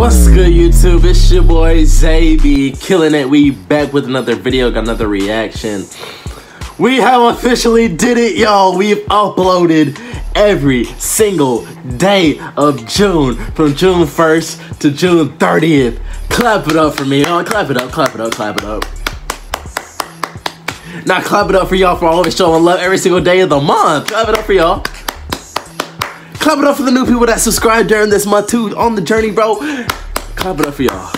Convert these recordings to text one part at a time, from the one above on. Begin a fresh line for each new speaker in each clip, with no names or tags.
What's good YouTube? It's your boy Zaby, killing it. We back with another video, got another reaction. We have officially did it, y'all. We've uploaded every single day of June, from June 1st to June 30th. Clap it up for me, y'all. Clap it up, clap it up, clap it up. Now clap it up for y'all for always showing love every single day of the month. Clap it up for y'all. Clap it up for the new people that subscribed during this month too on the journey, bro. Clap it up for y'all.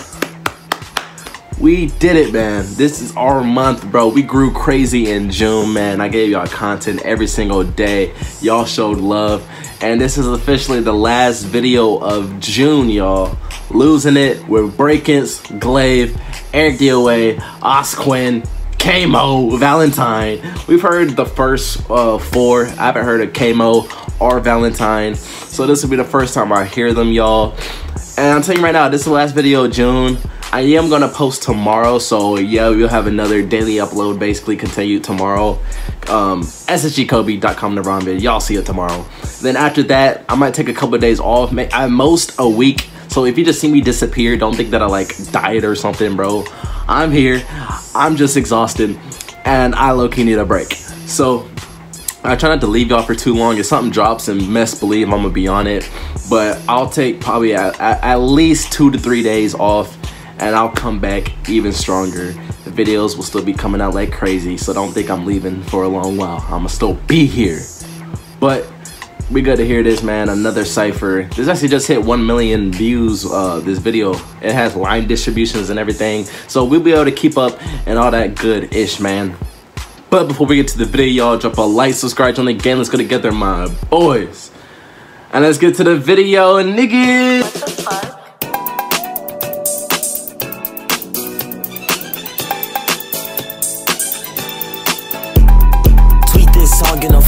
We did it, man. This is our month, bro. We grew crazy in June, man. I gave y'all content every single day. Y'all showed love. And this is officially the last video of June, y'all. Losing it with Brakence, Glaive, Eric DOA, Osquinn, Kmoe, Valentine. We've heard the first uh, four. I haven't heard of Kmoe or Valentine. So this will be the first time I hear them, y'all. And I'm telling you right now, this is the last video of June. I am gonna post tomorrow, so yeah, we'll have another daily upload basically continue tomorrow. Um, SSGKobe.com to vid. Y'all see it tomorrow. Then after that, I might take a couple of days off, at most a week. So if you just see me disappear, don't think that I like died or something, bro. I'm here. I'm just exhausted and I low-key need a break. So I try not to leave y'all for too long. If something drops and mess believe I'm gonna be on it. But I'll take probably at, at, least two to three days off and I'll come back even stronger. The videos will still be coming out like crazy, so don't think I'm leaving for a long while. I'ma still be here. But we good to hear this, man. Another cipher. This actually just hit 1 million views, uh, this video. It has line distributions and everything. So we'll be able to keep up and all that good-ish, man. But before we get to the video, y'all, drop a like, subscribe, join the game. Let's go together, my boys. And let's get to the video, niggas.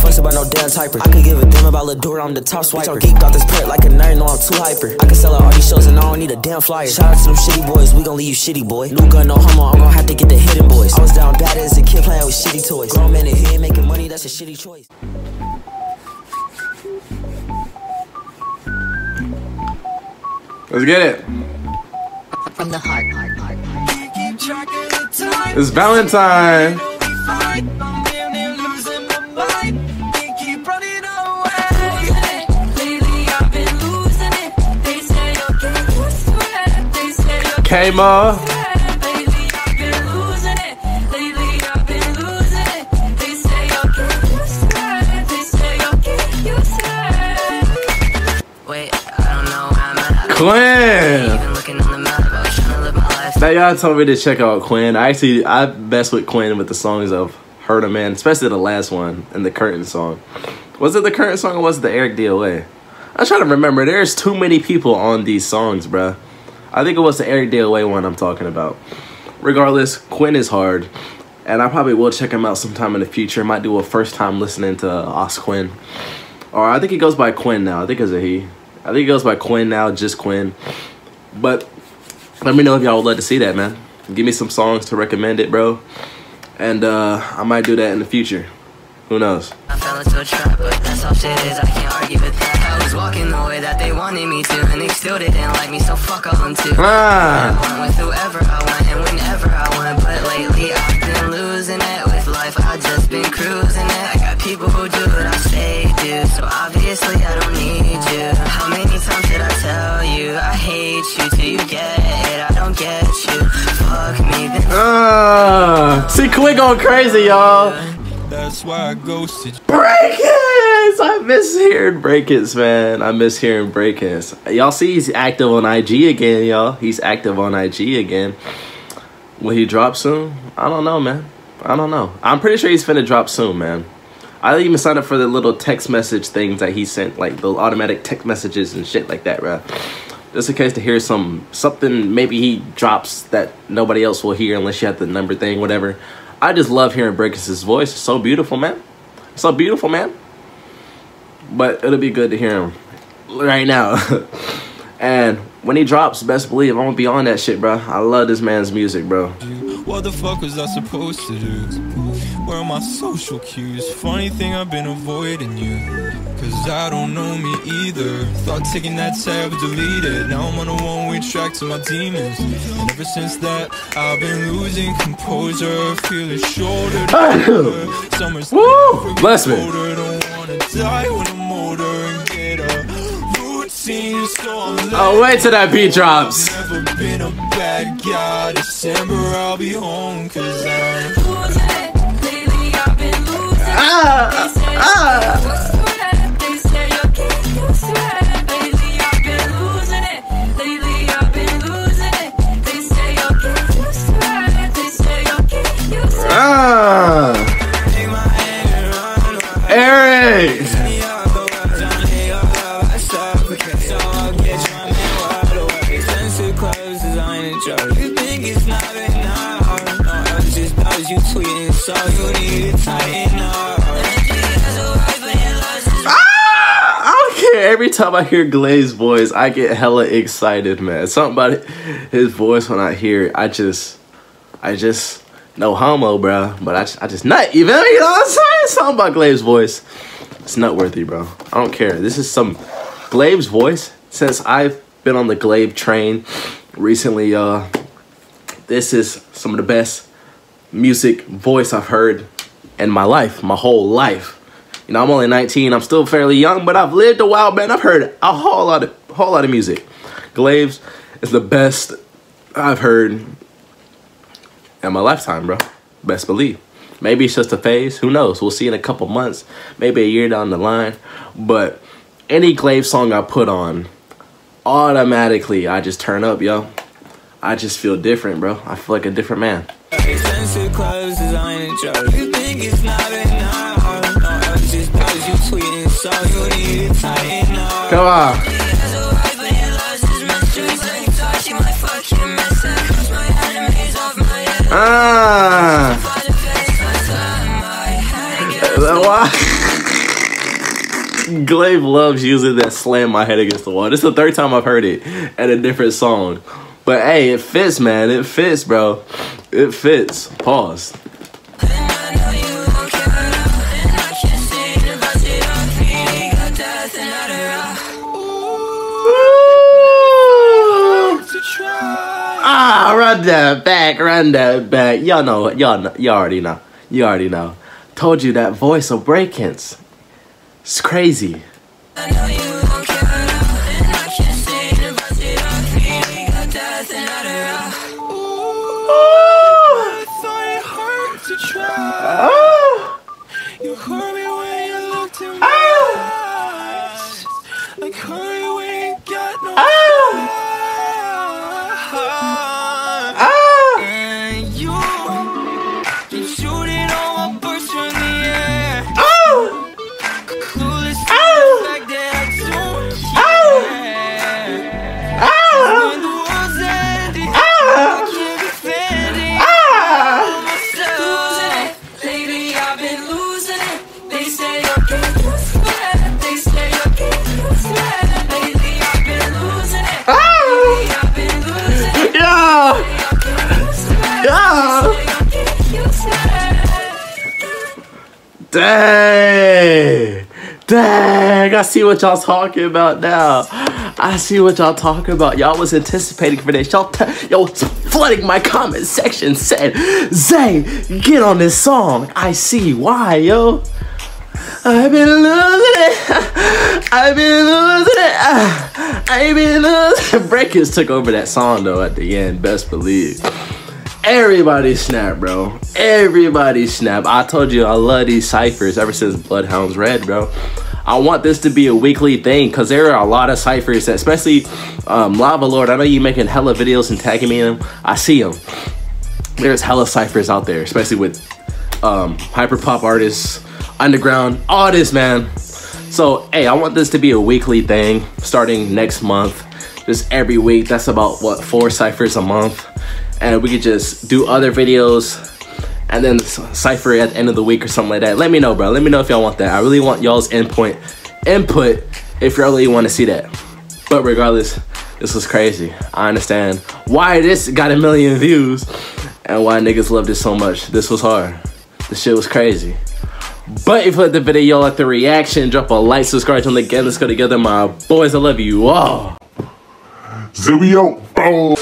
fucks about no damn typer. I could give a about Ladura, I'm the top swiper. Geek got this perk like a nerd, no, I'm too hyper. I can sell out all these shows and I don't need a damn flyer. Shout out to them shitty boys, we gon' leave you shitty, boy. New gun, no homo, I'm gon' have to get the hidden boys. I was down bad as a kid playing with shitty toys. Grown man, if he ain't making money, that's a shitty choice.
Let's get it.
From the heart, heart, heart.
It's Valentine. Kama. Quinn! Now y'all told me to check out Quinn. I actually I best with Quinn with the songs of Hurt a Man, especially the last one and the curtain song. Was it the curtain song or was it the Ericdoa? I'm trying to remember. There's too many people on these songs, bruh. I think it was the Ericdoa one I'm talking about. Regardless, Quinn is hard. And I probably will check him out sometime in the future. Might do a first time listening to Osquinn. Or I think he goes by Quinn now. I think it's a he. I think he goes by Quinn now, just Quinn. But let me know if y'all would love to see that, man. Give me some songs to recommend it, bro. And uh, I might do that in the future. Who knows? I fell into a trap, but that's all shit is. I can't argue with that. I was walking the way that they wanted me to, and they still didn't like me, so fuck them too. Ah. I went with whoever I want and whenever I want, but lately I've been losing it with life. I just been cruising it. I got people who do what I say do, so obviously I don't need you. How many times did I tell you I hate you till you get it? I don't get you. Fuck me. Ah. See, Quinn going crazy, y'all. That's why I ghosted you. Brakence! I miss hearing Brakence, man. I miss hearing Brakence. Y'all see he's active on IG again, y'all. He's active on IG again. Will he drop soon? I don't know, man. I don't know. I'm pretty sure he's finna drop soon, man. I even signed up for the little text message things that he sent, like the automatic text messages and shit like that, bro. Just in case to hear some something maybe he drops that nobody else will hear unless you have the number thing, whatever. I just love hearing Brakence' voice. It's so beautiful, man. It's so beautiful, man. But it'll be good to hear him right now. and when he drops, best believe I'm gonna be on that shit, bro. I love this man's music, bro. What the fuck was I supposed to do?
Where are my social cues? Funny thing, I've been avoiding you. Cause I don't know me either. Thought taking that tab would delete it. Now I'm on a one way track to my demons. And ever since that, I've been losing composure. Feeling shorter. Summer's
Woo! Bless me.
Older. Wanna die when I'm older and get a routine. So I'm
Oh, wait till that beat drops.
Never been a bad guy. December I'll be home cause I'm
losing it. Lately I've been losing it.
Ah, ah. I don't care. Every time I hear Glaze voice, I get hella excited, man. Something about his voice when I hear it, I just, I just, no homo, bro. But I just, I just nut. You feel me? You know what I'm saying? Something about Glaive's voice. It's nutworthy, bro. I don't care. This is some Glaive's voice. Since I've been on the Glaive train recently, uh, this is some of the best music voice I've heard in my life, my whole life. You know, I'm only 19. I'm still fairly young, but I've lived a while, man. I've heard a whole lot of whole lot of music. Glaive's is the best I've heard in my lifetime, bro. Best believe. Maybe it's just a phase. Who knows? We'll see in a couple months, maybe a year down the line. But any Glaive song I put on, automatically I just turn up, yo. I just feel different, bro. I feel like a different man.
Expensive clothes, designer joke. You think it's not enough? No, I was just, I was you tweeting, so you need to tighten up.
Come on. Ah. Why? Glaive loves using that slam my head against the wall. This is the third time I've heard it at a different song. But hey, it fits, man. It fits, bro. It fits. Pause. Ah, run that back, run that back. Y'all know, y'all you already know. You already know. Told you that voice of Brakence. It's crazy. Dang! Dang! I see what y'all talking about now. I see what y'all talking about. Y'all was anticipating for this. Y'all, y'all flooding my comment section. Said, Zay, get on this song. I see why, yo. I've been losing it. I've been losing it. I've been losing. It. Breakers took over that song though at the end. Best believe. Everybody snap, bro. Everybody snap. I told you I love these ciphers ever since Bloodhounds Red, bro. I want this to be a weekly thing because there are a lot of ciphers, that, especially um, Lava Lord. I know you making hella videos and tagging me in them. I see them. There's hella ciphers out there, especially with um, hyper pop artists, underground, this, man. So, hey, I want this to be a weekly thing starting next month. Just every week. That's about what four ciphers a month, and we could just do other videos and then cipher at the end of the week or something like that. Let me know, bro. Let me know if y'all want that. I really want y'all's input, input if y'all really want to see that. But regardless, this was crazy. I understand why this got a million views and why niggas loved it so much. This was hard. The shit was crazy. But if you like the video, like the reaction, drop a like, subscribe, and again, let's go together, my boys. I love you all.
Zibio, boom.